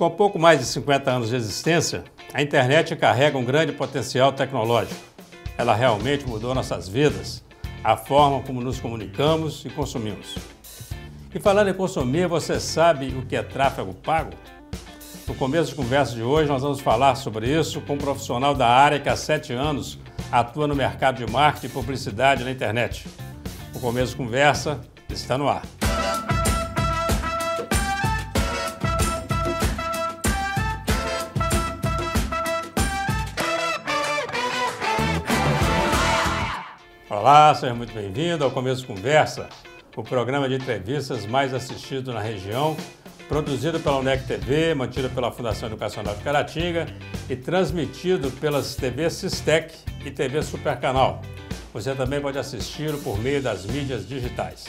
Com pouco mais de 50 anos de existência, a internet carrega um grande potencial tecnológico. Ela realmente mudou nossas vidas, a forma como nos comunicamos e consumimos. E falando em consumir, você sabe o que é tráfego pago? No começo de conversa de hoje, nós vamos falar sobre isso com um profissional da área que há sete anos atua no mercado de marketing e publicidade na internet. O começo de conversa está no ar. Olá, seja muito bem-vindo ao Começo Conversa, o programa de entrevistas mais assistido na região, produzido pela UNEC TV, mantido pela Fundação Educacional de Caratinga e transmitido pelas TV Sistec e TV Supercanal. Você também pode assisti-lo por meio das mídias digitais.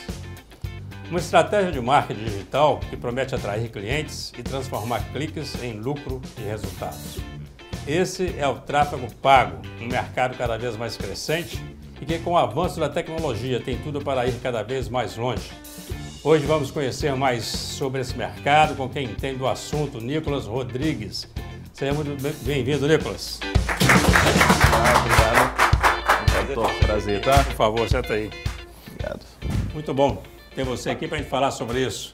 Uma estratégia de marketing digital que promete atrair clientes e transformar cliques em lucro e resultados. Esse é o tráfego pago, um mercado cada vez mais crescente e que, com o avanço da tecnologia, tem tudo para ir cada vez mais longe. Hoje vamos conhecer mais sobre esse mercado com quem entende do assunto, Nicolas Rodrigues. Seja muito bem-vindo, Nicolas. Ah, obrigado. Prazer, tá? Por favor, senta aí. Obrigado. Muito bom ter você aqui para a gente falar sobre isso.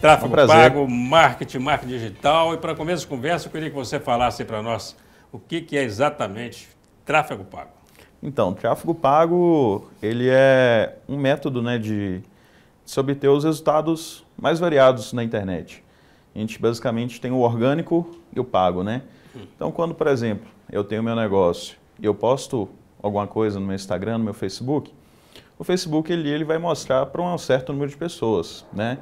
Tráfego É um pago, marketing, marketing digital. E para começo de conversa, eu queria que você falasse para nós o que, que é exatamente tráfego pago. Então, tráfego pago, ele é um método né, de se obter os resultados mais variados na internet. A gente basicamente tem o orgânico e o pago, né? Então, quando, por exemplo, eu tenho meu negócio e eu posto alguma coisa no meu Instagram, no meu Facebook, o Facebook ele, ele vai mostrar para um certo número de pessoas, né?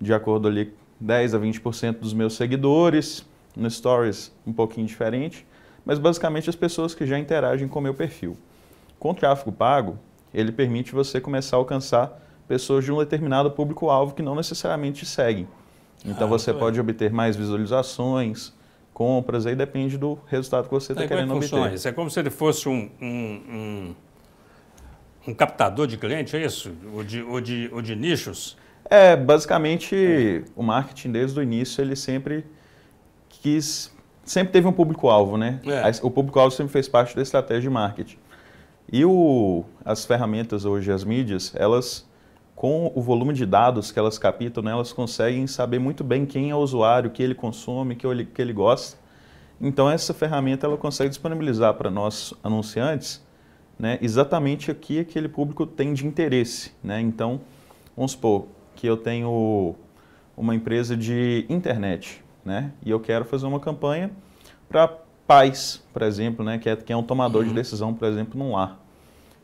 De acordo ali, 10 a 20% dos meus seguidores, no Stories um pouquinho diferente, mas basicamente as pessoas que já interagem com o meu perfil. Com o tráfego pago, ele permite você começar a alcançar pessoas de um determinado público-alvo que não necessariamente te seguem. Então Ah, você pode obter mais visualizações, compras, aí depende do resultado que você está como é querendo que obter. isso? É como se ele fosse um, um, um, um captador de cliente, é isso? O de, o de, o de nichos? É, basicamente, o marketing desde o início, ele sempre quis, sempre teve um público-alvo, né? É. O público-alvo sempre fez parte da estratégia de marketing. E o, as ferramentas hoje, as mídias, elas, com o volume de dados que elas captam, né, elas conseguem saber muito bem quem é o usuário, o que ele consome, o que ele, que ele gosta. Então, essa ferramenta ela consegue disponibilizar para nós anunciantes né, exatamente o que aquele público tem de interesse. Né? Então, vamos supor que eu tenho uma empresa de internet né, e eu quero fazer uma campanha para pais, por exemplo, né, que, é, que é um tomador de decisão, por exemplo, num lar.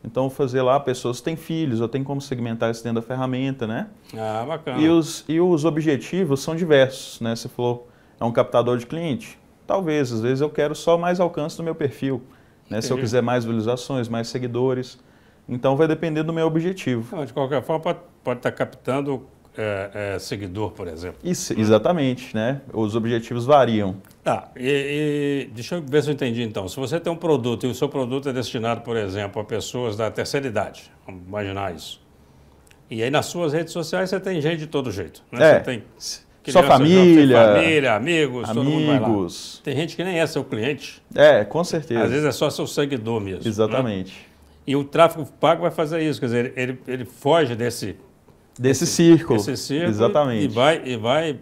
Então, fazer lá pessoas que têm filhos, eu tenho como segmentar isso dentro da ferramenta, né? Ah, bacana. E os, e os objetivos são diversos, né? Você falou, é um captador de cliente? Talvez, às vezes eu quero só mais alcance do meu perfil, né? Se eu quiser mais visualizações, mais seguidores. Então vai depender do meu objetivo. Não, de qualquer forma, pode, pode estar captando é, é, seguidor, por exemplo. Isso, exatamente, né? Os objetivos variam. Tá, e, e deixa eu ver se eu entendi então. Se você tem um produto e o seu produto é destinado, por exemplo, a pessoas da terceira idade, vamos imaginar isso. E aí nas suas redes sociais você tem gente de todo jeito. Né? É, Você tem Sua crianças, família, tem família, amigos, todo mundo vai lá. amigos. Tem gente que nem é seu cliente, É, com certeza. às vezes é só seu seguidor mesmo. né? Exatamente. E o tráfego pago vai fazer isso, quer dizer, ele, ele foge desse, Desse círculo. desse círculo Exatamente. e vai, e vai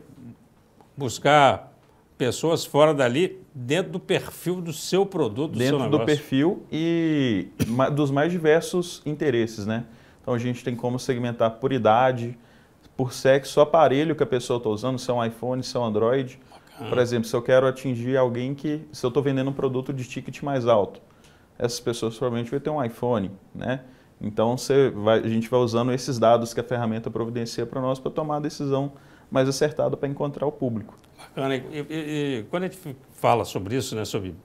buscar pessoas fora dali dentro do perfil do seu produto, do seu dentro do negócio. perfil e dos mais diversos interesses, né? Então a gente tem como segmentar por idade, por sexo, aparelho que a pessoa está usando, se é um iPhone, se é um Android. Por exemplo, se eu quero atingir alguém que, se eu estou vendendo um produto de ticket mais alto, essas pessoas provavelmente vão ter um iPhone, né? Então vai- a gente vai usando esses dados que a ferramenta providencia para nós para tomar a decisão mais acertada para encontrar o público. Bacana. E, e- e quando a gente fala sobre isso, né, sobre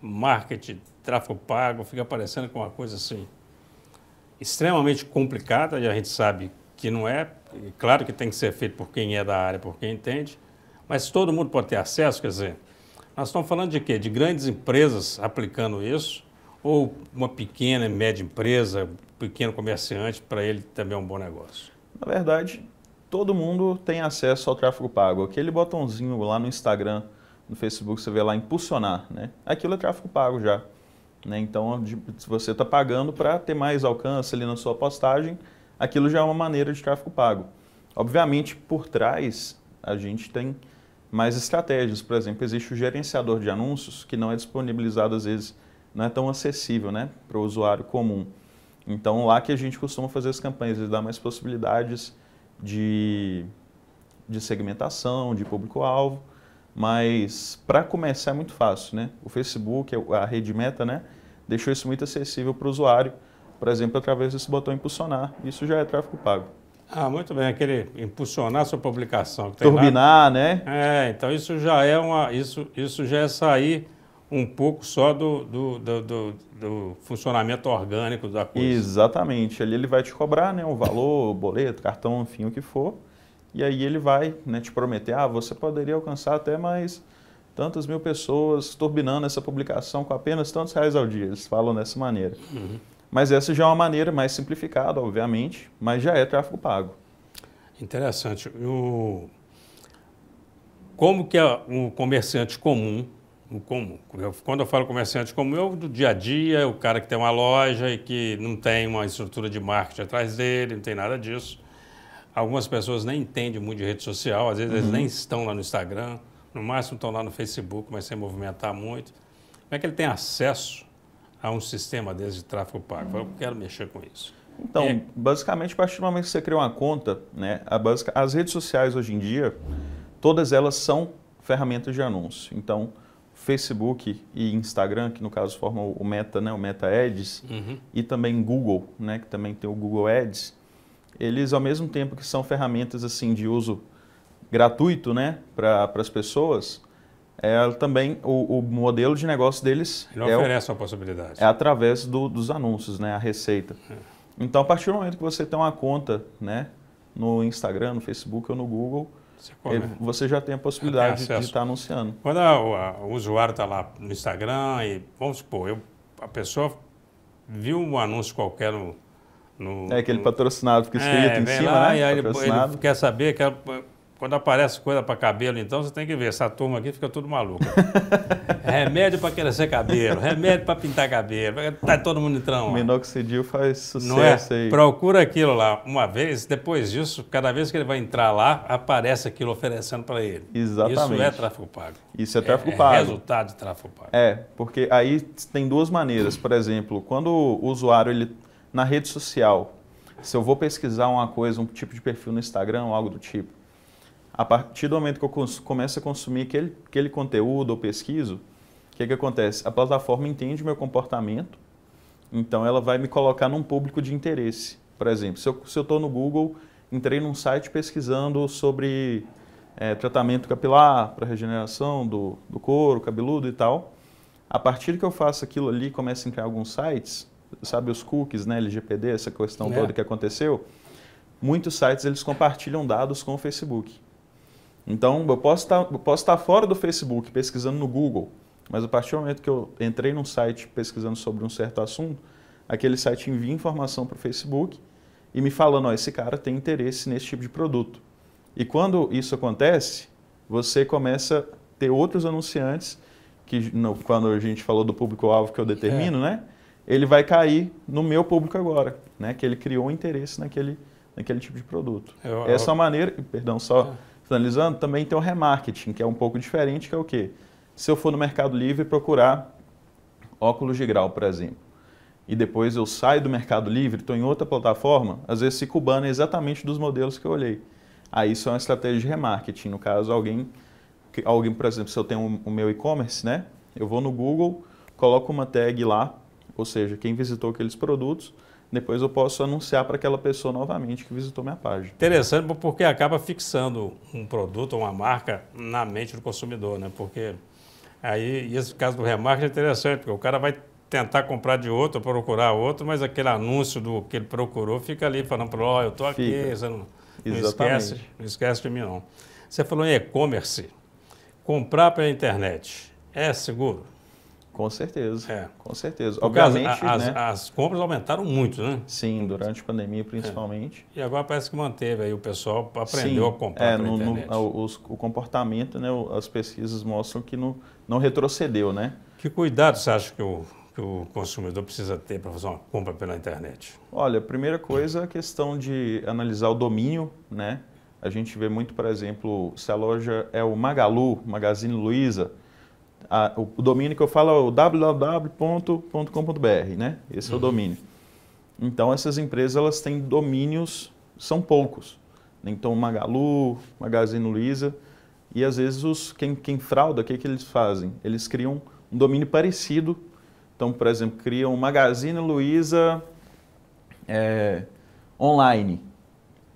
marketing, tráfego pago, fica parecendo com uma coisa assim extremamente complicada e a gente sabe que não é. Claro que tem que ser feito por quem é da área, por quem entende, mas todo mundo pode ter acesso, quer dizer, nós estamos falando de quê? De grandes empresas aplicando isso ou uma pequena média empresa, pequeno comerciante, para ele também é um bom negócio? Na verdade, todo mundo tem acesso ao tráfego pago. Aquele botãozinho lá no Instagram, no Facebook, você vê lá impulsionar, né? Aquilo é tráfego pago já. Né? Então, se você está pagando para ter mais alcance ali na sua postagem, aquilo já é uma maneira de tráfego pago. Obviamente, por trás, a gente tem mais estratégias. Por exemplo, existe o gerenciador de anúncios, que não é disponibilizado às vezes, não é tão acessível né, para o usuário comum. Então, lá que a gente costuma fazer as campanhas, ele dá mais possibilidades de, de segmentação, de público-alvo, mas para começar é muito fácil. Né? O Facebook, a rede Meta, né, deixou isso muito acessível para o usuário, por exemplo, através desse botão impulsionar. Isso já é tráfego pago. Ah, muito bem, aquele impulsionar sua publicação. Turbinar, né? É, então isso já é uma, isso, isso já é sair um pouco só do, do, do, do, funcionamento orgânico da coisa. Exatamente, ali ele vai te cobrar, né, o valor, o boleto, cartão, enfim, o que for, e aí ele vai, né, te prometer, ah, você poderia alcançar até mais tantas mil pessoas turbinando essa publicação com apenas tantos reais ao dia. Eles falam dessa maneira. Uhum. Mas essa já é uma maneira mais simplificada, obviamente, mas já é tráfego pago. Interessante. O... Como que é um comerciante comum, um comum, quando eu falo comerciante comum, é o do dia a dia, o cara que tem uma loja e que não tem uma estrutura de marketing atrás dele, não tem nada disso. Algumas pessoas nem entendem muito de rede social, às vezes uhum. eles nem estão lá no Instagram, no máximo estão lá no Facebook, mas sem movimentar muito. Como é que ele tem acesso a um sistema desse de tráfego pago. Eu quero mexer com isso. Então, é. basicamente, a partir do momento que você cria uma conta, né, basic, as redes sociais hoje em dia, todas elas são ferramentas de anúncio. Então, Facebook e Instagram, que no caso formam o Meta, né, o Meta Ads, uhum. e também Google, né, que também tem o Google Ads, eles ao mesmo tempo que são ferramentas assim de uso gratuito, né, para as pessoas, é, também o, o, modelo de negócio deles Ele é, oferece uma possibilidade. É através do, dos anúncios, né, a receita. É. Então, a partir do momento que você tem uma conta né, no Instagram, no Facebook ou no Google, você, você já tem a possibilidade tem de estar anunciando. Quando a, a, o usuário está lá no Instagram e, vamos supor, eu, a pessoa viu um anúncio qualquer no, no, é aquele patrocinado que escrito é, em cima, lá, né? E aí ele, ele, quer saber, quer, quando aparece coisa para cabelo, então, você tem que ver. Essa turma aqui fica tudo maluca. remédio para crescer cabelo, remédio para pintar cabelo. Tá todo mundo entrando lá. Minoxidil faz sucesso é? aí. Procura aquilo lá uma vez, depois disso, cada vez que ele vai entrar lá, aparece aquilo oferecendo para ele. Exatamente. Isso é tráfego pago. Isso é tráfego é, pago. É resultado de tráfego pago. É, porque aí tem duas maneiras. Por exemplo, quando o usuário, ele, na rede social, se eu vou pesquisar uma coisa, um tipo de perfil no Instagram ou algo do tipo, a partir do momento que eu começo a consumir aquele, aquele conteúdo ou pesquiso, o que, que acontece? A plataforma entende meu comportamento, então ela vai me colocar num público de interesse. Por exemplo, se eu estou no Google, entrei num site pesquisando sobre é, tratamento capilar para regeneração do, do couro, cabeludo e tal, a partir que eu faço aquilo ali, começo a entrar em alguns sites, sabe os cookies, né, LGPD, essa questão é. toda que aconteceu, muitos sites eles compartilham dados com o Facebook. Então, eu posso estar, eu posso estar fora do Facebook pesquisando no Google, mas a partir do momento que eu entrei num site pesquisando sobre um certo assunto, aquele site envia informação para o Facebook e me falando, ó, esse cara tem interesse nesse tipo de produto. E quando isso acontece, você começa a ter outros anunciantes, que no, quando a gente falou do público-alvo que eu determino, é. né? Ele vai cair no meu público agora, né? Que ele criou interesse naquele, naquele tipo de produto. Eu, Essa eu... é maneira, perdão, só... É finalizando, também tem o remarketing, que é um pouco diferente, que é o quê? Se eu for no Mercado Livre procurar óculos de grau, por exemplo, e depois eu saio do Mercado Livre, estou em outra plataforma, às vezes fico banner exatamente dos modelos que eu olhei. Aí isso é uma estratégia de remarketing. No caso, alguém, alguém por exemplo, se eu tenho o meu e-commerce, né? Eu vou no Google, coloco uma tag lá, ou seja, quem visitou aqueles produtos, depois eu posso anunciar para aquela pessoa novamente que visitou minha página. Interessante porque acaba fixando um produto ou uma marca na mente do consumidor, né? Porque aí, esse caso do remarketing é interessante, porque o cara vai tentar comprar de outro, procurar outro, mas aquele anúncio do que ele procurou fica ali falando para ó, oh, eu estou aqui, fica. você não, não esquece, não esquece de mim não. Você falou em e-commerce, comprar pela internet é seguro? Com certeza, É. com certeza. Porque as, Obviamente, as, né? as compras aumentaram muito, né? Sim, durante a pandemia principalmente. E agora parece que manteve aí, o pessoal aprendeu Sim, a comprar é, no, no- internet. o, os- o comportamento, né, as pesquisas mostram que não, não retrocedeu, né? Que cuidado você acha que o, que o consumidor precisa ter para fazer uma compra pela internet? Olha, a primeira coisa é a questão de analisar o domínio, né? A gente vê muito, por exemplo, se a loja é o Magalu, Magazine Luiza, a- o, o domínio que eu falo é o www.com.br, né? Esse é o domínio. Então, essas empresas, elas têm domínios, são poucos. Então, Magalu, Magazine Luiza, e às vezes os, quem, quem frauda, o que, que eles fazem? Eles criam um domínio parecido. Então, por exemplo, criam Magazine Luiza é, online.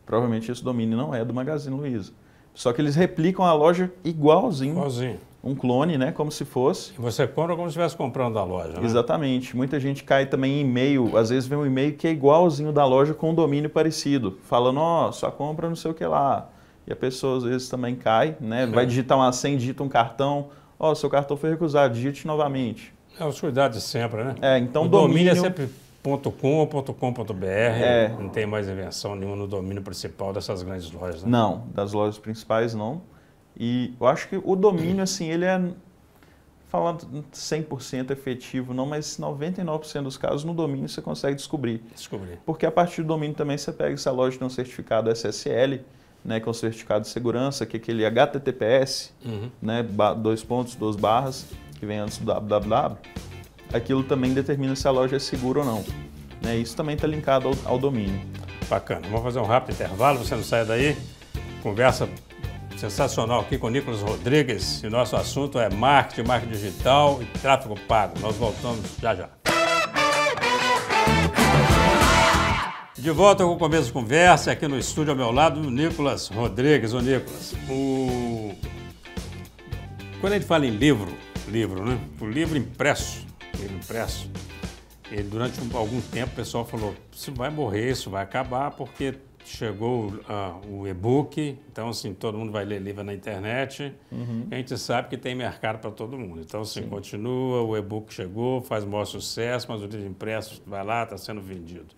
Provavelmente esse domínio não é do Magazine Luiza. Só que eles replicam a loja igualzinho, Igualzinho. Um clone, né? Como se fosse. E você compra como se estivesse comprando da loja, né? Exatamente. Muita gente cai também em e-mail, às vezes vem um e-mail que é igualzinho da loja com um domínio parecido, falando, ó, só compra não sei o que lá. E a pessoa às vezes também cai, né? Vai digitar uma senha, digita um cartão, ó, seu cartão foi recusado, digite novamente. É os cuidados sempre, né? É, então o domínio, domínio é sempre .com ou .com.br, É. não tem mais invenção nenhuma no domínio principal dessas grandes lojas, né? Não, das lojas principais não. E eu acho que o domínio, assim, ele é, falando 100% efetivo não, mas 99% dos casos no domínio você consegue descobrir. Descobri. Porque a partir do domínio também você pega essa loja tem um certificado SSL, né, que é um certificado de segurança, que é aquele HTTPS, Uhum. né, dois pontos, duas barras, que vem antes do www. Aquilo também determina se a loja é segura ou não. Né, isso também está linkado ao, ao domínio. Bacana. Vamos fazer um rápido intervalo, você não sai daí. Conversa sensacional aqui com o Nicolas Rodrigues. E o nosso assunto é marketing, marketing digital e tráfego pago. Nós voltamos já já. De volta com o começo de conversa, aqui no estúdio ao meu lado, o Nicolas Rodrigues. Ô Nicolas, o... quando a gente fala em livro, livro, né? O livro impresso, livro impresso, ele, durante um- algum tempo o pessoal falou, isso vai morrer, isso vai acabar, porque chegou ah, o e-book, então assim, todo mundo vai ler livro na internet, e a gente sabe que tem mercado para todo mundo. Então assim, continua, o e-book chegou, faz o maior sucesso, mas o livro impresso vai lá, está sendo vendido.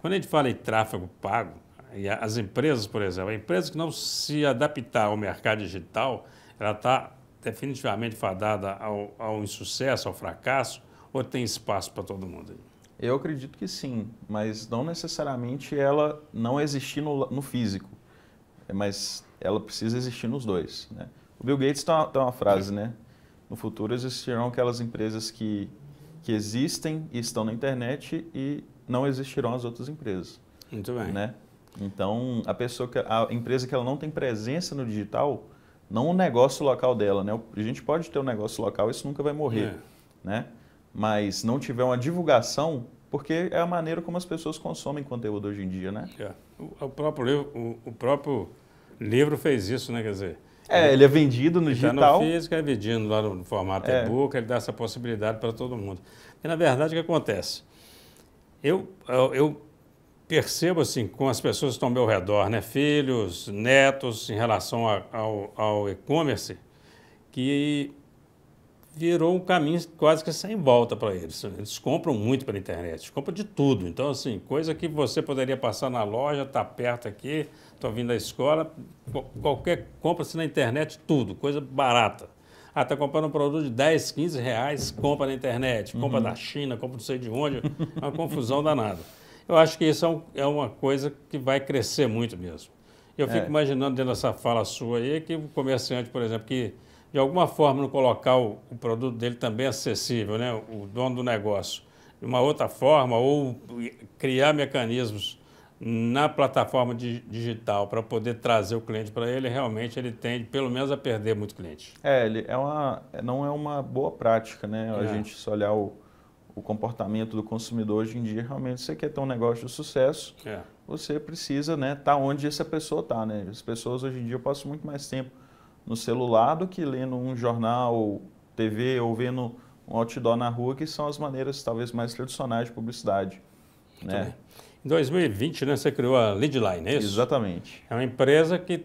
Quando a gente fala em tráfego pago, e as empresas, por exemplo, a empresa que não se adaptar ao mercado digital, ela está definitivamente fadada ao, ao insucesso, ao fracasso, ou tem espaço para todo mundo? aí? Eu acredito que sim, mas não necessariamente ela não existir no, no físico, mas ela precisa existir nos dois. Né? O Bill Gates tem uma, tem uma frase, né? No futuro existirão aquelas empresas que, que existem e estão na internet e não existirão as outras empresas, Muito bem. né? Então, a pessoa que a empresa que ela não tem presença no digital, não o negócio local dela, né? A gente pode ter um negócio local, isso nunca vai morrer É. né? Mas não tiver uma divulgação, porque é a maneira como as pessoas consomem conteúdo hoje em dia, né? É. O, o próprio livro, o, o próprio livro fez isso, né? Quer dizer, É, ele é vendido no está no digital. físico, é vendido lá no formato É. e-book, ele dá essa possibilidade para todo mundo. E, na verdade, o que acontece? Eu, eu, eu percebo, assim, com as pessoas que estão ao meu redor, né? Filhos, netos, em relação a- ao, ao e-commerce, que virou um caminho quase que sem volta para eles. Eles compram muito pela internet, compram de tudo. Então, assim, coisa que você poderia passar na loja, está perto aqui, estou vindo da escola, qual- qualquer compra-se na internet, tudo, coisa barata. Ah, está comprando um produto de 10, 15 reais, compra na internet, compra da China, compra não sei de onde, é uma confusão danada. Eu acho que isso é, um- é uma coisa que vai crescer muito mesmo. Eu fico É. imaginando dentro dessa fala sua aí que o comerciante, por exemplo, que de alguma forma não colocar o, o produto dele também acessível, né? o dono do negócio, de uma outra forma, ou criar mecanismos na plataforma di- digital para poder trazer o cliente para ele, realmente ele tende pelo menos a perder muito cliente. É, ele é uma, não é uma boa prática, né? A É. gente se olhar o, o comportamento do consumidor hoje em dia, realmente você quer ter um negócio de sucesso, É. você precisa estar né, tá onde essa pessoa está. Né? As pessoas hoje em dia passam muito mais tempo no celular do que lendo um jornal, TV ou vendo um outdoor na rua, que são as maneiras talvez mais tradicionais de publicidade. Muito Né? bem. Em 2020, né, você criou a Leadline, é isso? Exatamente. É uma empresa que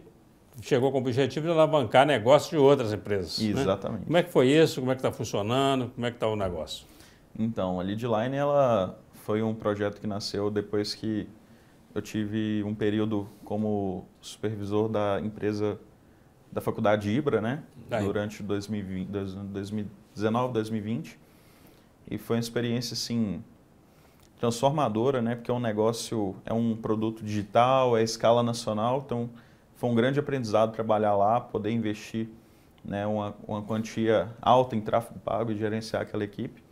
chegou com o objetivo de alavancar negócios de outras empresas. né? Exatamente. Como é que foi isso? Como é que está funcionando? Como é que está o negócio? Então, a Leadline, ela foi um projeto que nasceu depois que eu tive um período como supervisor da empresa da faculdade Ibra, né? Aí. Durante 2020, 2019, 2020. E foi uma experiência, assim, transformadora, né? Porque é um negócio, é um produto digital, é escala nacional, então foi um grande aprendizado trabalhar lá, poder investir né, uma, uma quantia alta em tráfego pago e gerenciar aquela equipe.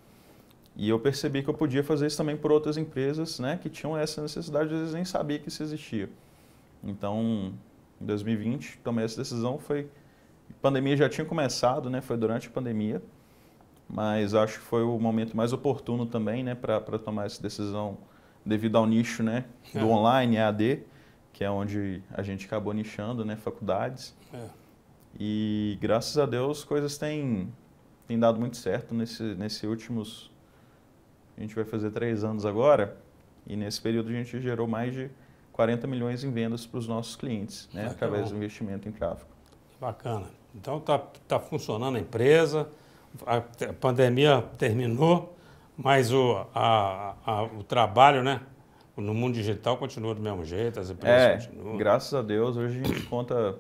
E eu percebi que eu podia fazer isso também por outras empresas né, que tinham essa necessidade, às vezes nem sabia que isso existia. Então, em 2020, tomei essa decisão, foi... A pandemia já tinha começado, né, foi durante a pandemia, mas acho que foi o momento mais oportuno também né, para tomar essa decisão devido ao nicho né, do É. online, EAD, que é onde a gente acabou nichando, né, faculdades. É. E graças a Deus coisas têm, têm dado muito certo nesse, nesse últimos. A gente vai fazer três anos agora, e nesse período a gente gerou mais de 40 milhões em vendas para os nossos clientes, né, através do investimento em tráfego. Bacana. Então tá, tá funcionando a empresa, a, a pandemia terminou, mas o, a, a- o trabalho, né? No mundo digital continua do mesmo jeito, as empresas É, continuam. graças a Deus, hoje a gente conta.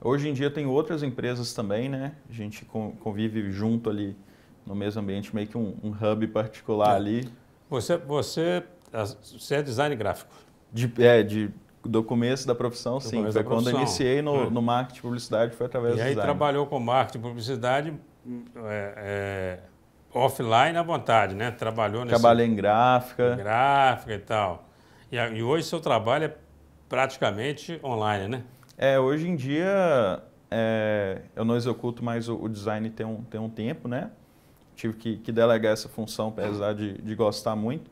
Hoje em dia tem outras empresas também, né? A gente con- convive junto ali no mesmo ambiente, meio que um, um hub particular É. ali. Você, você, você é design gráfico. De, é, de, do começo da profissão, sim. começo Foi quando eu iniciei no, É. no marketing e publicidade, foi através e do aí design. trabalhou com marketing e publicidade é, é, offline à vontade, né? Trabalhou nesse Trabalhei em gráfica. gráfica e tal. E, e hoje seu trabalho é praticamente online, né? É, hoje em dia é, eu não executo mais o, o design tem um, tem um tempo, né? Tive que, que delegar essa função, apesar de, de gostar muito.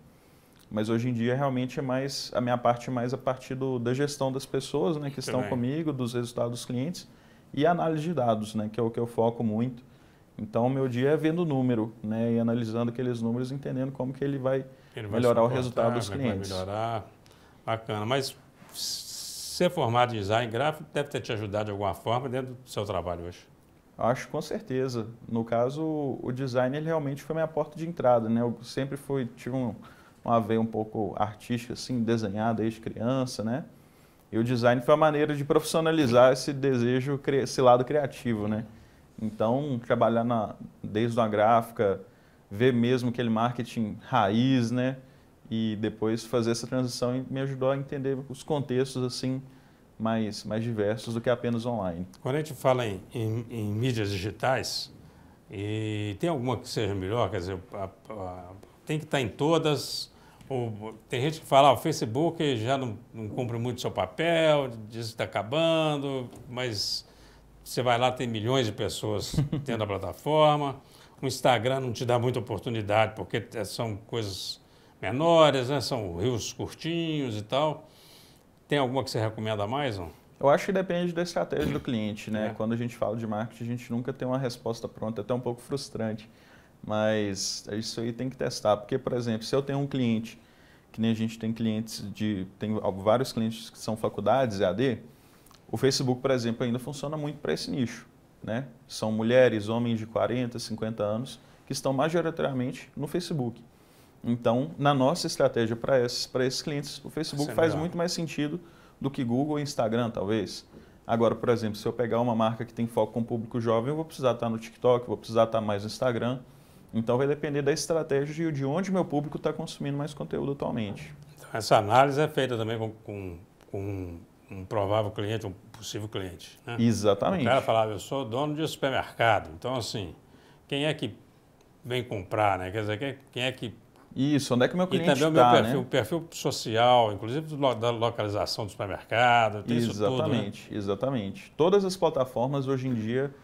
Mas hoje em dia realmente é mais a minha parte é mais a partir do, da gestão das pessoas, né, que estão Também. comigo, dos resultados dos clientes e análise de dados, né, que é o que eu foco muito. Então, o meu dia é vendo o número, né, e analisando aqueles números, entendendo como que ele vai Ele vai melhorar o resultado dos é que vai clientes. melhorar. Bacana. Mas ser formado em design gráfico deve ter te ajudado de alguma forma dentro do seu trabalho hoje. Acho com certeza. No caso, o design ele realmente foi minha porta de entrada, né? Eu sempre fui tive um, uma veia um pouco artística assim, desenhar desde criança, né? E o design foi a maneira de profissionalizar esse desejo, esse lado criativo, né? Então, trabalhar na desde uma gráfica, ver mesmo aquele marketing raiz, né? E depois fazer essa transição me ajudou a entender os contextos assim mais mais diversos do que apenas online. Quando a gente fala em, em- em mídias digitais, e tem alguma que seja melhor? Quer dizer, a- a- tem que estar em todas. Tem gente que fala, ah, o Facebook já não, não cumpre muito seu papel, diz que está acabando, mas você vai lá, tem milhões de pessoas dentro da plataforma. O Instagram não te dá muita oportunidade, porque é- são coisas menores, né? são rios curtinhos e tal. Tem alguma que você recomenda mais? Não? Eu acho que depende da estratégia do cliente, né? É. Quando a gente fala de marketing, a gente nunca tem uma resposta pronta, é até um pouco frustrante. Mas isso aí tem que testar, porque, por exemplo, se eu tenho um cliente, que nem a gente tem clientes de. tem vários clientes que são faculdades, EAD, o Facebook, por exemplo, ainda funciona muito para esse nicho. Né? São mulheres, homens de 40, 50 anos, que estão majoritariamente no Facebook. Então, na nossa estratégia para esses, esses clientes, o Facebook Isso é faz melhor. muito mais sentido do que Google e Instagram, talvez. Agora, por exemplo, se eu pegar uma marca que tem foco com o público jovem, eu vou precisar estar no TikTok, vou precisar estar mais no Instagram. Então, vai depender da estratégia e de onde meu público está consumindo mais conteúdo atualmente. Então, essa análise é feita também com, com, com um provável cliente, um possível cliente. Né? Exatamente. O cara falava, eu sou dono de supermercado. Então, assim, quem é que vem comprar, né? Quer dizer, quem, quem é que... Isso, onde é que meu E cliente também o meu está, perfil, né? o perfil social, inclusive da localização do supermercado, tem isso tudo, né? Exatamente, exatamente. Todas as plataformas hoje em dia,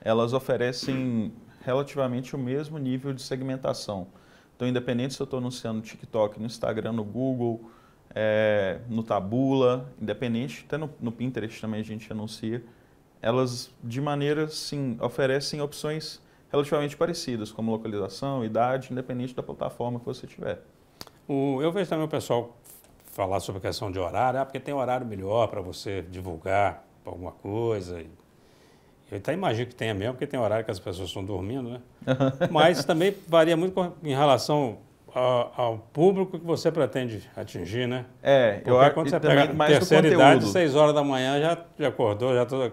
elas oferecem relativamente o mesmo nível de segmentação. Então, independente se eu estou anunciando no TikTok, no Instagram, no Google, é, no Tabula, independente, até no, no Pinterest também a gente anuncia, elas de maneira, sim, oferecem opções relativamente parecidas, como localização, idade, independente da plataforma que você tiver. O- eu vejo também o pessoal falar sobre a questão de horário, ah, porque tem horário melhor para você divulgar alguma coisa. Eu até imagino que tenha mesmo, porque tem horário que as pessoas estão dormindo, né? Mas também varia muito em relação ao, ao, público que você pretende atingir, né? É, porque eu acho quando você pega mais terceira idade, 6 horas da manhã já, já acordou, já tô,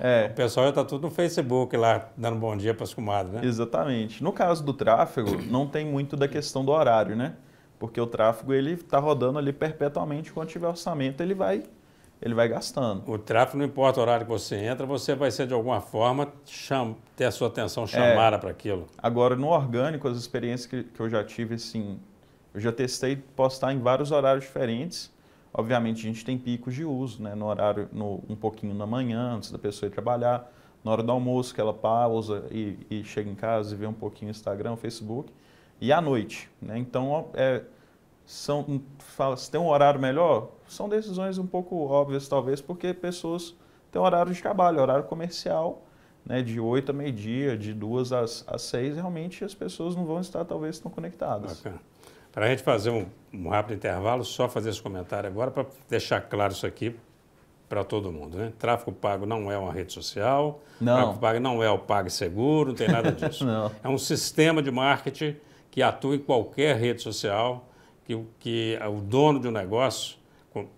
é. O pessoal já está tudo no Facebook lá, dando bom dia para as comadres, né? Exatamente. No caso do tráfego, não tem muito da questão do horário, né? Porque o tráfego ele está rodando ali perpetuamente, quando tiver orçamento ele vai ele vai gastando. O tráfego, não importa o horário que você entra, você vai ser de alguma forma cham ter a sua atenção chamada é, para aquilo. Agora, no orgânico, as experiências que, que eu já tive, assim, eu já testei postar em vários horários diferentes. Obviamente, a gente tem picos de uso, né? No horário, no, um pouquinho na manhã, antes da pessoa ir trabalhar, na hora do almoço, que ela pausa e, e chega em casa e vê um pouquinho o Instagram, o Facebook, e à noite, né? Então, é, são, fala, se tem um horário melhor, são decisões um pouco óbvias, talvez, porque pessoas têm horário de trabalho, horário comercial, né, de 8 a meio-dia, de 2 às, às 6, realmente as pessoas não vão estar, talvez, tão conectadas. Para a gente fazer um, um, rápido intervalo, só fazer esse comentário agora para deixar claro isso aqui para todo mundo. Né? Tráfego pago não é uma rede social, não. tráfego pago não é o PagSeguro, não tem nada disso. é um sistema de marketing que atua em qualquer rede social, que, que o dono de um negócio,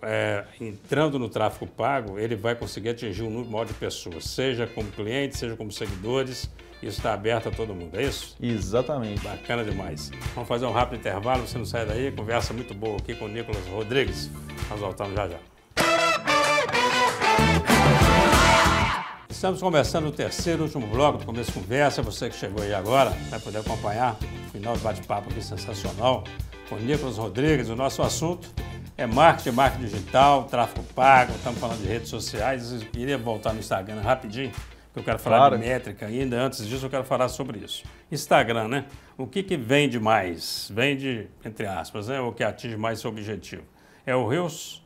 é, entrando no tráfego pago, ele vai conseguir atingir um número maior de pessoas, seja como clientes, seja como seguidores. Isso está aberto a todo mundo, é isso? Exatamente. Bacana demais. Vamos fazer um rápido intervalo, você não sai daí. Conversa muito boa aqui com o Nicolas Rodrigues. Nós voltamos já já. Estamos começando o terceiro e último bloco do Começo Conversa. Você que chegou aí agora vai poder acompanhar o final do bate-papo aqui sensacional com Nicolas Rodrigues. O nosso assunto é marketing, marketing digital, tráfego pago, estamos falando de redes sociais. Eu queria voltar no Instagram rapidinho, porque eu quero falar claro. de métrica ainda. Antes disso, eu quero falar sobre isso. Instagram, né? O que, que vende mais? Vende, entre aspas, né? o que atinge mais seu objetivo? É o Reels?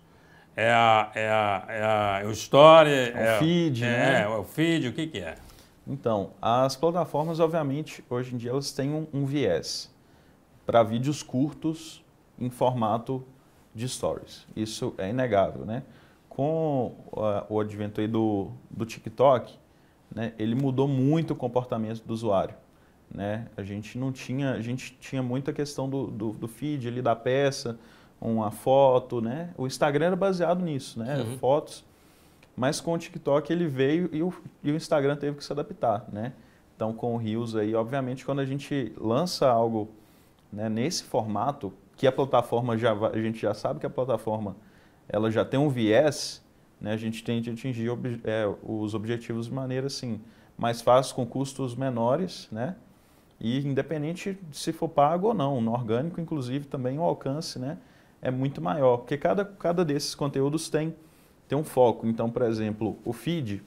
É, a, é, a, é, a, é o Story? É, é o feed, é, né? É, o feed, o que, que é? Então, as plataformas, obviamente, hoje em dia, elas têm um, um viés para vídeos curtos em formato de stories. Isso é inegável, né? Com uh, o advento aí do, do TikTok, né, ele mudou muito o comportamento do usuário. Né? A gente não tinha, a gente tinha muita questão do, do, do feed ali da peça, uma foto, né? O Instagram era baseado nisso, né? Uhum. Fotos. Mas com o TikTok ele veio e o, e o Instagram teve que se adaptar, né? Então com o Reels aí, obviamente, quando a gente lança algo né, nesse formato, que a plataforma já a gente já sabe que a plataforma ela já tem um viés, né, a gente tende a atingir ob, é, os objetivos de maneira assim mais fácil, com custos menores, né? E independente de se for pago ou não, no orgânico, inclusive, também o alcance né, é muito maior, porque cada, cada desses conteúdos tem, tem um foco. Então, por exemplo, o feed,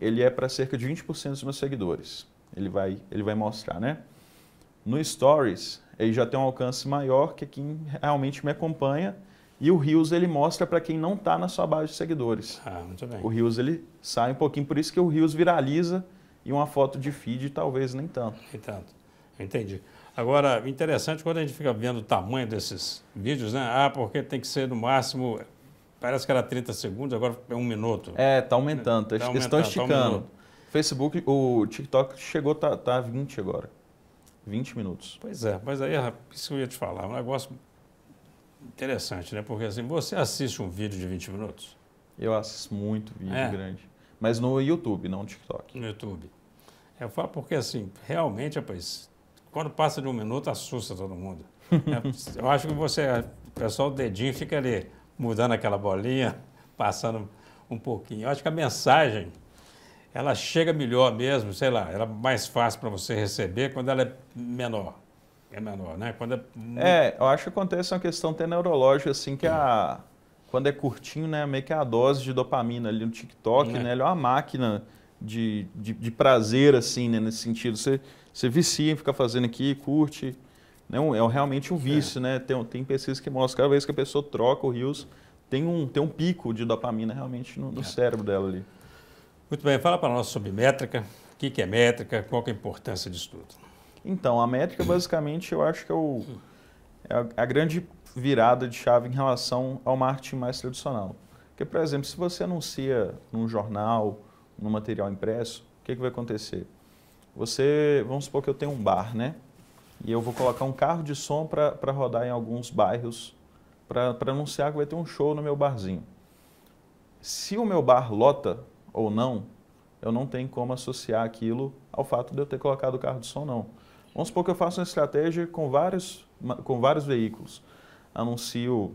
ele é para cerca de 20% dos meus seguidores. Ele vai, ele vai mostrar, né? No Stories, ele já tem um alcance maior que quem realmente me acompanha. E o Rios ele mostra para quem não está na sua base de seguidores. Ah, muito bem. O Rios ele sai um pouquinho, por isso que o Rios viraliza e uma foto de feed talvez nem tanto. Nem tanto. Entendi. Agora, interessante quando a gente fica vendo o tamanho desses vídeos, né? Ah, porque tem que ser no máximo, parece que era 30 segundos, agora é um minuto. É, está aumentando, tá, tá estão esticando. Tá um Facebook, o TikTok chegou, tá, tá 20 agora. 20 minutos. Pois é, mas aí isso eu ia te falar, um negócio interessante, né? Porque assim, você assiste um vídeo de 20 minutos? Eu assisto muito vídeo é. grande. Mas no YouTube, não no TikTok. No YouTube. Eu falo porque assim, realmente, rapaz, quando passa de um minuto, assusta todo mundo. É, eu acho que você, o pessoal, o dedinho fica ali, mudando aquela bolinha, passando um pouquinho. Eu acho que a mensagem ela chega melhor mesmo, sei lá, ela é mais fácil para você receber quando ela é menor. É menor, né? Quando é, é, eu acho que acontece uma questão até neurológica, assim, que a, quando é curtinho, né, meio que a dose de dopamina ali no TikTok, é. né, ele é uma máquina de, de, de, prazer, assim, né, nesse sentido. Você, você vicia, fica fazendo aqui, curte. Né, é realmente um vício, é. né? Tem, tem pesquisas que mostram que cada vez que a pessoa troca o Rios, tem um, tem um pico de dopamina realmente no, no é. cérebro dela ali. Muito bem, fala para nós sobre métrica. O que é métrica? Qual é a importância disso tudo? Então, a métrica basicamente eu acho que é, o, é a grande virada de chave em relação ao marketing mais tradicional. Porque, por exemplo, se você anuncia num jornal, no material impresso, o que, que vai acontecer? Você, vamos supor que eu tenho um bar, né? E eu vou colocar um carro de som para rodar em alguns bairros para anunciar que vai ter um show no meu barzinho. Se o meu bar lota ou não, eu não tenho como associar aquilo ao fato de eu ter colocado o carro de som, não. Vamos supor que eu faço uma estratégia com vários, com vários veículos. Anuncio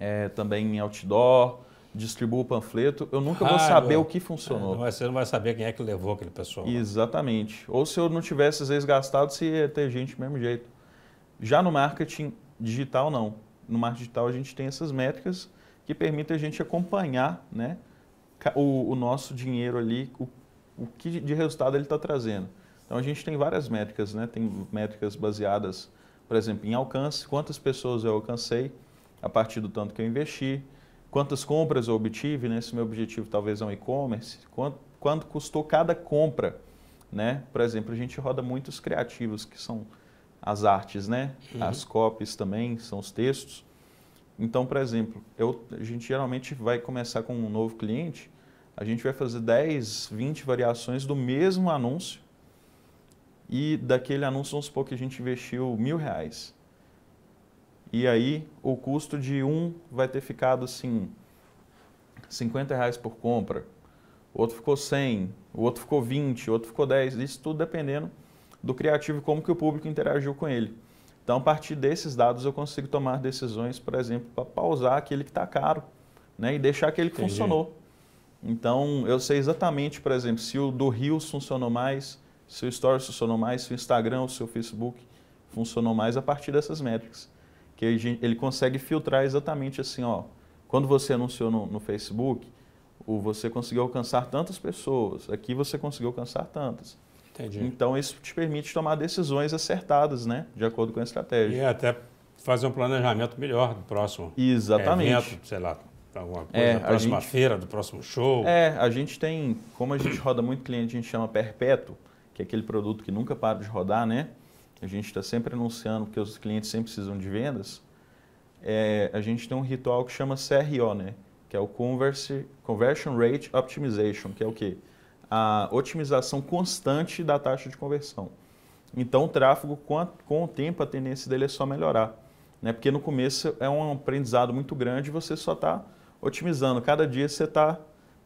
é, também em outdoor, distribuo o panfleto, eu nunca vou saber o que funcionou. É, você não vai saber quem é que levou aquele pessoal. Exatamente. Ou se eu não tivesse, às vezes, gastado, se ia ter gente do mesmo jeito. Já no marketing digital, não. No marketing digital, a gente tem essas métricas que permitem a gente acompanhar né, o, o nosso dinheiro ali, o, o que de resultado ele está trazendo. Então, a gente tem várias métricas, né? Tem métricas baseadas, por exemplo, em alcance, quantas pessoas eu alcancei a partir do tanto que eu investi, quantas compras eu obtive, né? Se meu objetivo talvez é um e-commerce, quanto, quanto custou cada compra, né? Por exemplo, a gente roda muitos criativos, que são as artes, né? Uhum. As copies também, são os textos. Então, por exemplo, eu, a gente geralmente vai começar com um novo cliente, a gente vai fazer 10, 20 variações do mesmo anúncio e daquele anúncio, vamos supor que a gente investiu mil reais. E aí o custo de um vai ter ficado assim, 50 reais por compra, o outro ficou 100, o outro ficou 20, o outro ficou 10, isso tudo dependendo do criativo e como que o público interagiu com ele. Então, a partir desses dados, eu consigo tomar decisões, por exemplo, para pausar aquele que está caro né, e deixar aquele que Entendi. funcionou. Então, eu sei exatamente, por exemplo, se o do Rios funcionou mais, se o Stories funcionou mais, se o Instagram se o Facebook funcionou mais a partir dessas métricas que ele consegue filtrar exatamente assim, ó, quando você anunciou no, no Facebook, o, você conseguiu alcançar tantas pessoas, aqui você conseguiu alcançar tantas. Entendi. Então isso te permite tomar decisões acertadas, né, de acordo com a estratégia. E até fazer um planejamento melhor do próximo Exatamente. evento, sei lá, alguma coisa, é, próxima gente, feira, do próximo show. É, a gente tem, como a gente roda muito cliente, a gente chama perpétuo, que é aquele produto que nunca para de rodar, né? a gente está sempre anunciando, porque os clientes sempre precisam de vendas, é, a gente tem um ritual que chama CRO, né? que é o Converse, Conversion Rate Optimization, que é o quê? A otimização constante da taxa de conversão. Então, o tráfego, com, a, com o tempo, a tendência dele é só melhorar. Né? Porque no começo é um aprendizado muito grande você só está otimizando. Cada dia você está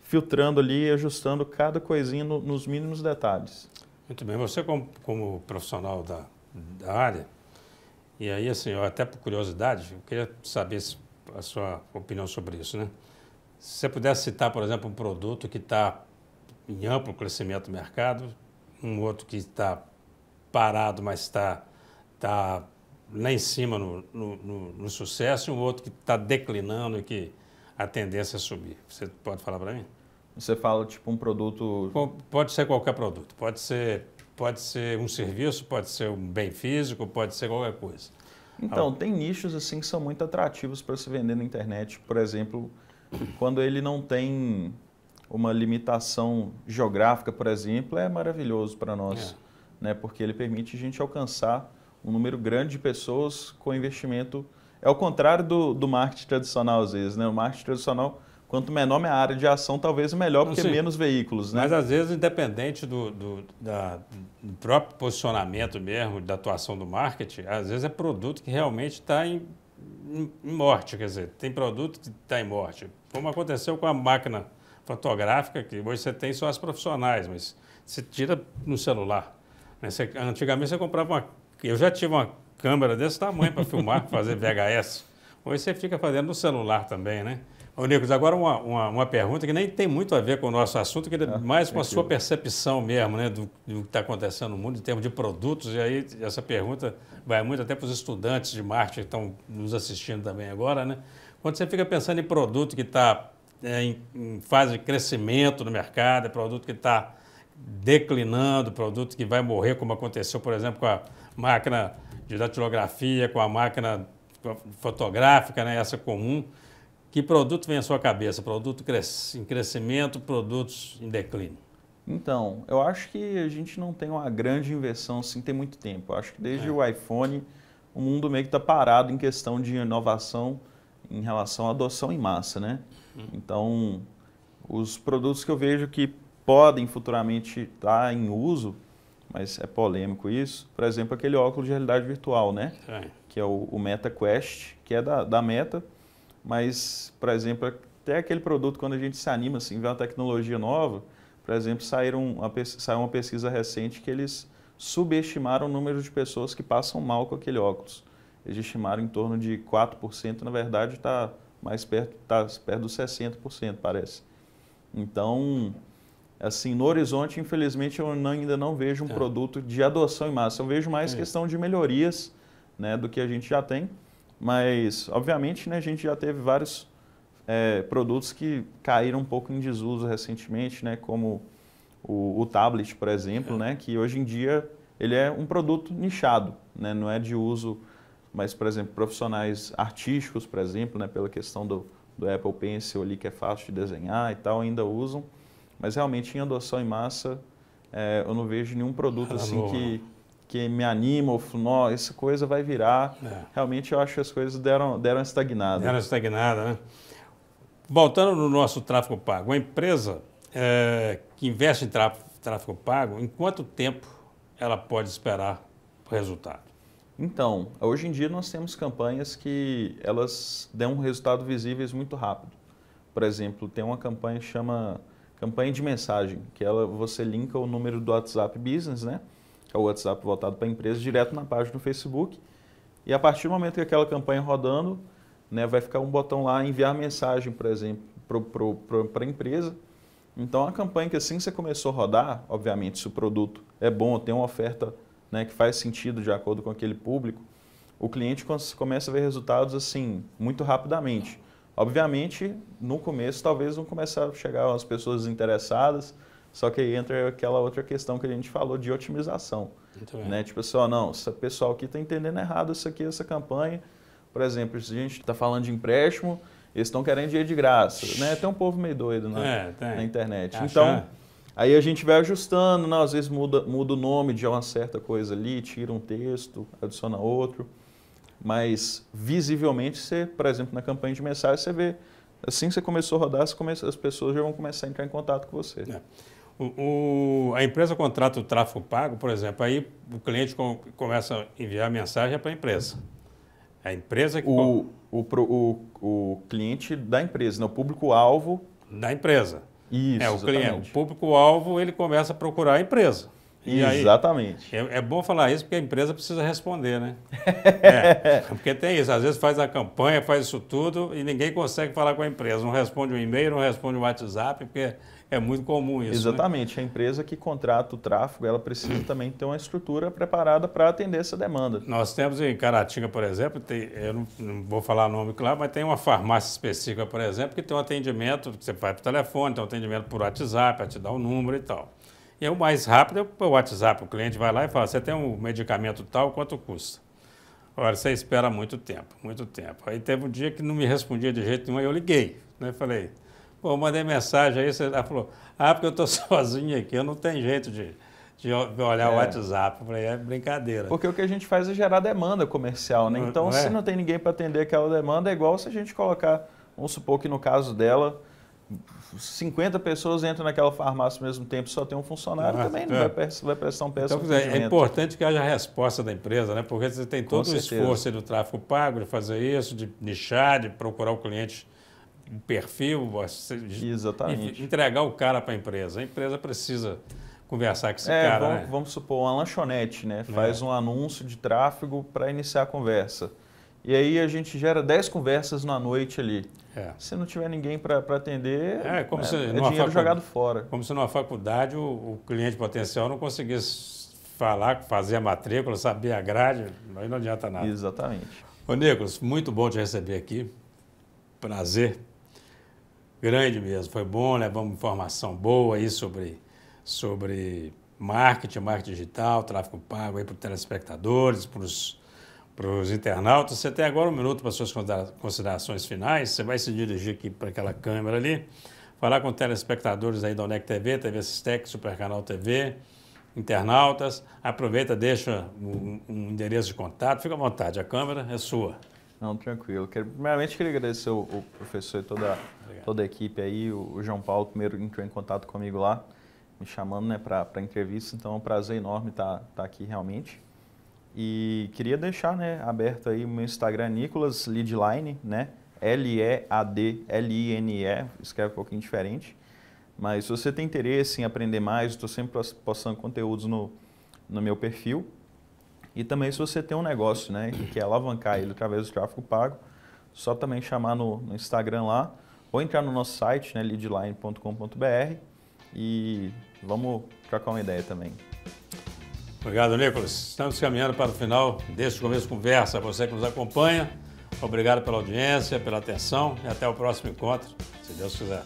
filtrando ali, ajustando cada coisinha no, nos mínimos detalhes. Muito bem. Você, como, como profissional da, da área. E aí, assim, eu, até por curiosidade, eu queria saber a sua opinião sobre isso, né? Se você pudesse citar, por exemplo, um produto que está em amplo crescimento no mercado, um outro que está parado, mas está tá lá em cima no, no, no, no sucesso, e um outro que está declinando e que a tendência é subir. Você pode falar para mim? Você fala tipo um produto. Pode ser qualquer produto. Pode ser Pode ser um serviço, pode ser um bem físico, pode ser qualquer coisa. Então, tem nichos assim que são muito atrativos para se vender na internet. Por exemplo, quando ele não tem uma limitação geográfica, por exemplo, é maravilhoso para nós, é. né? Porque ele permite a gente alcançar um número grande de pessoas com investimento. É o contrário do, do marketing tradicional às vezes, né? O marketing tradicional Quanto menor a área de ação, talvez melhor, porque Sim. menos veículos. Né? Mas às vezes, independente do, do, da, do, próprio posicionamento mesmo, da atuação do marketing, às vezes é produto que realmente está em, em, morte. Quer dizer, tem produto que está em morte. Como aconteceu com a máquina fotográfica, que hoje você tem só as profissionais, mas você tira no celular. Né? Você, antigamente você comprava uma. Eu já tive uma câmera desse tamanho para filmar, fazer VHS. Hoje você fica fazendo no celular também, né? Ô, Nicolas, agora uma, uma, uma, pergunta que nem tem muito a ver com o nosso assunto, que é ah, mais com a sua percepção mesmo, né, do, do que está acontecendo no mundo em termos de produtos. E aí essa pergunta vai muito até para os estudantes de marketing que estão nos assistindo também agora, né? Quando você fica pensando em produto que está é, em, em, fase de crescimento no mercado, é produto que está declinando, produto que vai morrer, como aconteceu, por exemplo, com a máquina de datilografia, com a máquina fotográfica, né, essa comum. Que produto vem à sua cabeça? Produto em crescimento, produtos em declínio? Então, eu acho que a gente não tem uma grande inversão sem ter muito tempo. Eu acho que desde é. o iPhone, o mundo meio que está parado em questão de inovação em relação à adoção em massa, né? Uhum. Então, os produtos que eu vejo que podem futuramente estar em uso, mas é polêmico isso, por exemplo, aquele óculos de realidade virtual, né? É. Que é o, o Meta Quest, que é da, da Meta, mas, por exemplo, até aquele produto, quando a gente se anima, assim, vê uma tecnologia nova, por exemplo, saíram uma, saiu uma pesquisa recente que eles subestimaram o número de pessoas que passam mal com aquele óculos. Eles estimaram em torno de 4%, na verdade está mais perto, tá perto dos 60%, parece. Então, assim, no horizonte, infelizmente, eu não, ainda não vejo um é. produto de adoção em massa. Eu vejo mais é. questão de melhorias né, do que a gente já tem. Mas, obviamente, né, a gente já teve vários é, produtos que caíram um pouco em desuso recentemente, né, como o, o tablet, por exemplo, é. né, que hoje em dia ele é um produto nichado, né, não é de uso, mas, por exemplo, profissionais artísticos, por exemplo, né, pela questão do, do Apple Pencil ali, que é fácil de desenhar e tal, ainda usam. Mas realmente em adoção em massa, é, eu não vejo nenhum produto ah, assim que, que me anima ou falo, essa coisa vai virar. É. Realmente eu acho que as coisas deram, deram estagnada. Deram estagnada, né? Voltando no nosso tráfego pago, uma empresa é, que investe em tráfego pago, em quanto tempo ela pode esperar o resultado? Então, hoje em dia nós temos campanhas que elas dão resultados visíveis muito rápido. Por exemplo, tem uma campanha que chama campanha de mensagem, que ela você linka o número do WhatsApp Business, né? Que é o WhatsApp voltado para a empresa, direto na página do Facebook. E a partir do momento que aquela campanha rodando, né, vai ficar um botão lá enviar mensagem, por exemplo, para a empresa. Então a campanha que assim que você começou a rodar, obviamente, se o produto é bom, tem uma oferta né, que faz sentido de acordo com aquele público, o cliente começa a ver resultados assim muito rapidamente. Obviamente, no começo, talvez não comece a chegar as pessoas interessadas, só que aí entra aquela outra questão que a gente falou de otimização. Né? Tipo assim, ó, não, esse pessoal aqui está entendendo errado isso aqui, essa campanha. Por exemplo, se a gente está falando de empréstimo, eles estão querendo dinheiro de graça. Né? Tem um povo meio doido na, é, na internet. Então, aí a gente vai ajustando, não, às vezes muda, muda o nome de uma certa coisa ali, tira um texto, adiciona outro. Mas visivelmente, você, por exemplo, na campanha de mensagem, você vê, assim que você começou a rodar, começa, as pessoas já vão começar a entrar em contato com você. É. O, o, a empresa contrata o tráfego pago, por exemplo, aí o cliente com, começa a enviar mensagem para a empresa. A empresa que. O, o, o, o cliente da empresa, né? o público-alvo. Da empresa. Isso. É, o cliente. O público-alvo ele começa a procurar a empresa. E Exatamente. Aí, é, é, bom falar isso porque a empresa precisa responder, né? é, porque tem isso, às vezes faz a campanha, faz isso tudo e ninguém consegue falar com a empresa. Não responde o um e-mail, não responde o um WhatsApp, porque é muito comum isso. Né? Exatamente. Né? A empresa que contrata o tráfego, ela precisa também ter uma estrutura preparada para atender essa demanda. Nós temos em Caratinga, por exemplo, tem, eu não, não, vou falar nome claro, mas tem uma farmácia específica, por exemplo, que tem um atendimento, você vai para o telefone, tem um atendimento por WhatsApp, para te dar o um número e tal. E é o mais rápido é o WhatsApp. O cliente vai lá e fala: você tem um medicamento tal, quanto custa? Olha, você espera muito tempo, muito tempo. Aí teve um dia que não me respondia de jeito nenhum, aí eu liguei. Né? Falei, pô, mandei mensagem aí, você falou, ah, porque eu estou sozinho aqui, eu não tenho jeito de, de olhar é. o WhatsApp. Eu falei, é brincadeira. Porque o que a gente faz é gerar demanda comercial, né? Então, não é? se não tem ninguém para atender aquela demanda, é igual se a gente colocar, vamos supor que no caso dela, 50 pessoas entram naquela farmácia ao mesmo tempo só tem um funcionário, ah, também não é. vai, vai prestar um péssimo então, É importante que haja resposta da empresa, né? porque você tem todo Com o certeza. esforço do tráfego pago de fazer isso, de nichar, de procurar o cliente, um perfil, Exatamente. entregar o cara para a empresa. A empresa precisa conversar com esse é, cara. Vamos, né? vamos supor, uma lanchonete né? faz é. um anúncio de tráfego para iniciar a conversa. E aí a gente gera 10 conversas na noite ali. É. Se não tiver ninguém para atender, é, como é, se é dinheiro jogado fora. Como se numa faculdade o, o, cliente potencial não conseguisse falar, fazer a matrícula, saber a grade, aí não adianta nada. Exatamente. Ô Nicolas, muito bom te receber aqui. Prazer. Grande mesmo. Foi bom, levamos informação boa aí sobre, sobre marketing, marketing digital, tráfego pago aí para os telespectadores, para os para os internautas. Você tem agora um minuto para suas considerações finais. Você vai se dirigir aqui para aquela câmera ali, falar com telespectadores aí da ONEC TV, TV Sistec, Supercanal TV, internautas. Aproveita, deixa um, um endereço de contato. Fica à vontade, a câmera é sua. Não, tranquilo. Quero, primeiramente, queria agradecer o, o professor e toda, toda a equipe aí. O, o, João Paulo primeiro entrou em contato comigo lá, me chamando né, para a entrevista. Então, é um prazer enorme estar tá, tá aqui realmente. E queria deixar né, aberto aí o meu Instagram, Nicolas Leadline, né? L-E-A-D-L-I-N-E, escreve um pouquinho diferente. Mas se você tem interesse em aprender mais, estou sempre postando conteúdos no, no meu perfil. E também se você tem um negócio né, e quer alavancar ele através do tráfego pago, só também chamar no, no Instagram lá ou entrar no nosso site, né, leadline.com.br e vamos trocar uma ideia também. Obrigado, Nicolas. Estamos caminhando para o final deste começo de conversa. Você que nos acompanha, obrigado pela audiência, pela atenção e até o próximo encontro, se Deus quiser.